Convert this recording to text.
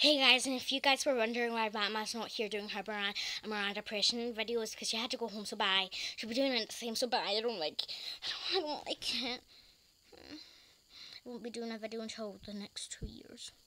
Hey guys, and if you guys were wondering why Batman's not here doing her Miranda, Miranda Depression videos, because she had to go home so bad. She'll be doing it the same so bad. I don't like, I don't, I don't like it. I won't be doing a video until the next two years.